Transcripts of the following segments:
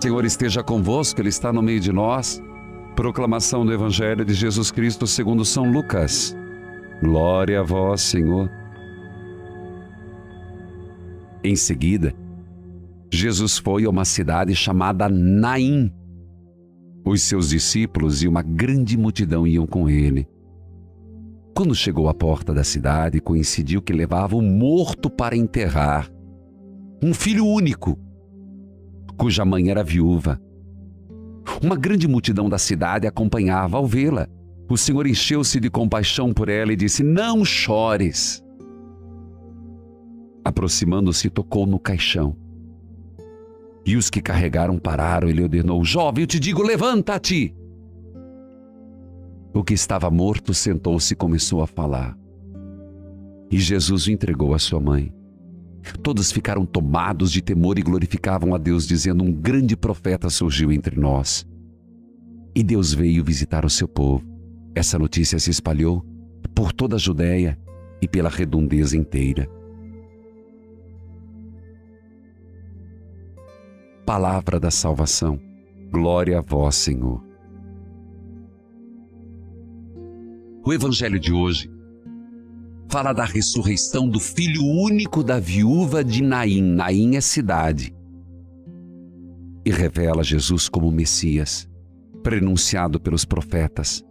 Senhor esteja convosco, Ele está no meio de nós. Proclamação do Evangelho de Jesus Cristo segundo São Lucas. Glória a vós, Senhor. Em seguida, Jesus foi a uma cidade chamada Naim. Os seus discípulos e uma grande multidão iam com ele. Quando chegou à porta da cidade, coincidiu que levava um morto para enterrar. Um filho único cuja mãe era viúva. Uma grande multidão da cidade acompanhava ao vê-la. O Senhor encheu-se de compaixão por ela e disse: Não chores. Aproximando-se, tocou no caixão. E os que carregaram pararam. Ele ordenou: Jovem, eu te digo, levanta-te. O que estava morto sentou-se e começou a falar. E Jesus o entregou à sua mãe. Todos ficaram tomados de temor e glorificavam a Deus, dizendo: Um grande profeta surgiu entre nós. E Deus veio visitar o seu povo. Essa notícia se espalhou por toda a Judéia e pela redondeza inteira. Palavra da salvação. Glória a vós, Senhor. O evangelho de hoje fala da ressurreição do filho único da viúva de Naim. Naim é cidade. E revela Jesus como Messias, prenunciado pelos profetas.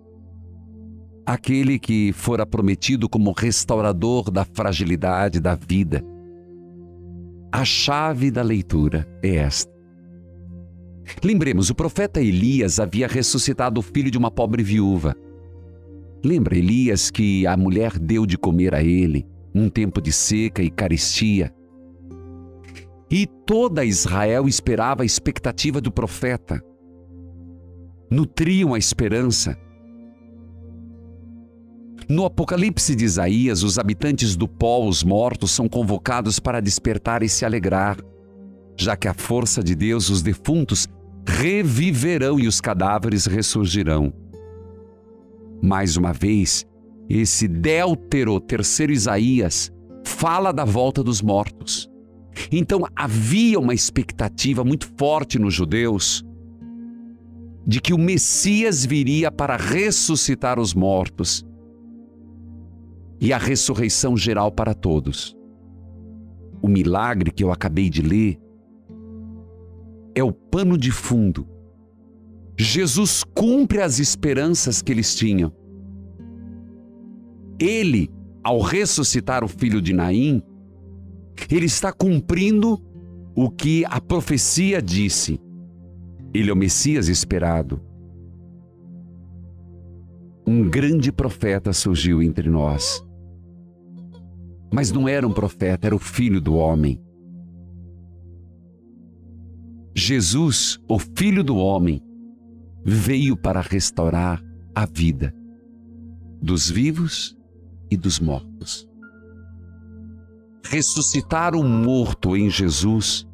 Aquele que fora prometido como restaurador da fragilidade da vida. A chave da leitura é esta. Lembremos, o profeta Elias havia ressuscitado o filho de uma pobre viúva Lembra Elias que a mulher deu de comer a ele num tempo de seca e carestia? E toda Israel esperava a expectativa do profeta. Nutriam a esperança. No Apocalipse de Isaías, os habitantes do pó, os mortos, são convocados para despertar e se alegrar, já que a força de Deus, os defuntos reviverão e os cadáveres ressurgirão. Mais uma vez, esse Deltero, terceiro Isaías, fala da volta dos mortos. Então havia uma expectativa muito forte nos judeus de que o Messias viria para ressuscitar os mortos e a ressurreição geral para todos. O milagre que eu acabei de ler é o pano de fundo Jesus cumpre as esperanças que eles tinham. Ele, ao ressuscitar o filho de Naim, ele está cumprindo o que a profecia disse. Ele é o Messias esperado. Um grande profeta surgiu entre nós. Mas não era um profeta, era o filho do homem. Jesus, o filho do homem, veio para restaurar a vida dos vivos e dos mortos. Ressuscitar o morto em Jesus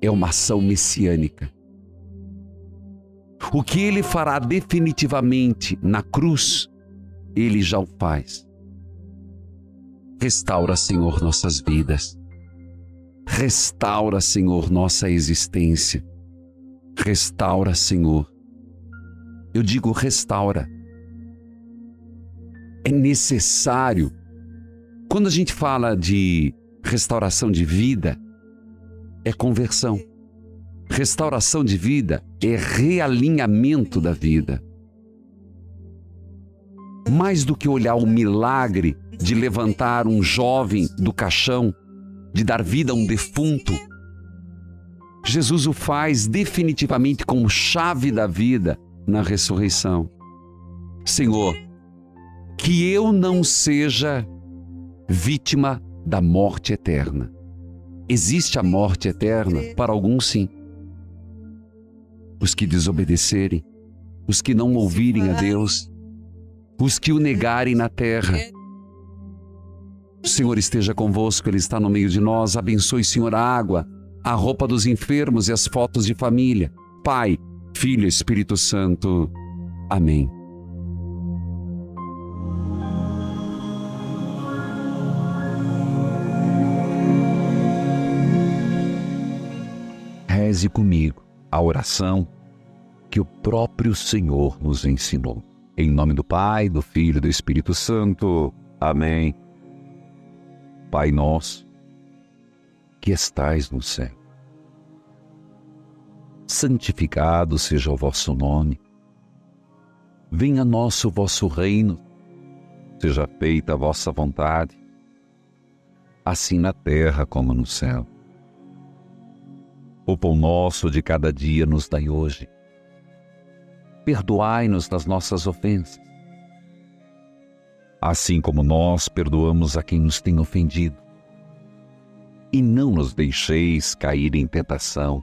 é uma ação messiânica. O que ele fará definitivamente na cruz, ele já o faz. Restaura, Senhor, nossas vidas. Restaura, Senhor, nossa existência. Restaura, Senhor, eu digo restaura. É necessário. Quando a gente fala de restauração de vida, é conversão. Restauração de vida é realinhamento da vida. Mais do que olhar o milagre de levantar um jovem do caixão, de dar vida a um defunto, Jesus o faz definitivamente como chave da vida na ressurreição. Senhor, que eu não seja vítima da morte eterna. Existe a morte eterna? Para alguns, sim. Os que desobedecerem, os que não ouvirem a Deus, os que o negarem na terra. O Senhor esteja convosco, Ele está no meio de nós. Abençoe, Senhor, a água, a roupa dos enfermos e as fotos de família. Pai, Filho e Espírito Santo. Amém. Reze comigo. a oração que o próprio Senhor nos ensinou. Em nome do Pai, do Filho e do Espírito Santo. Amém. Pai nosso, que estais no céu, santificado seja o vosso nome. Venha nosso vosso reino, seja feita a vossa vontade, assim na terra como no céu. O pão nosso de cada dia nos dai hoje. Perdoai-nos das nossas ofensas, assim como nós perdoamos a quem nos tem ofendido. E não nos deixeis cair em tentação,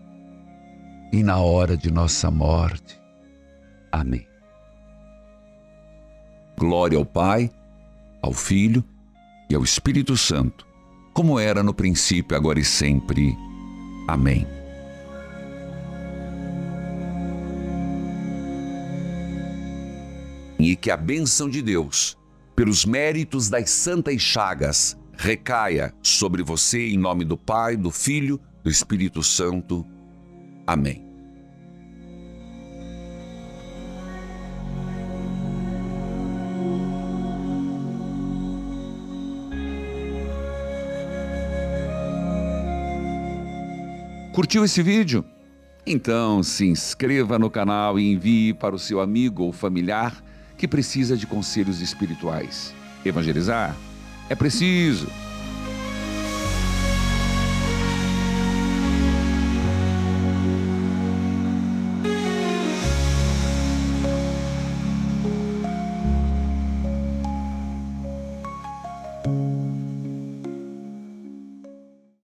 e na hora de nossa morte. Amém. Glória ao Pai, ao Filho e ao Espírito Santo, como era no princípio, agora e sempre. Amém. E que a bênção de Deus pelos méritos das santas chagas, recaia sobre você em nome do Pai, do Filho, do Espírito Santo. Amém. Curtiu esse vídeo? Então se inscreva no canal e envie para o seu amigo ou familiar que precisa de conselhos espirituais. Evangelizar? É preciso.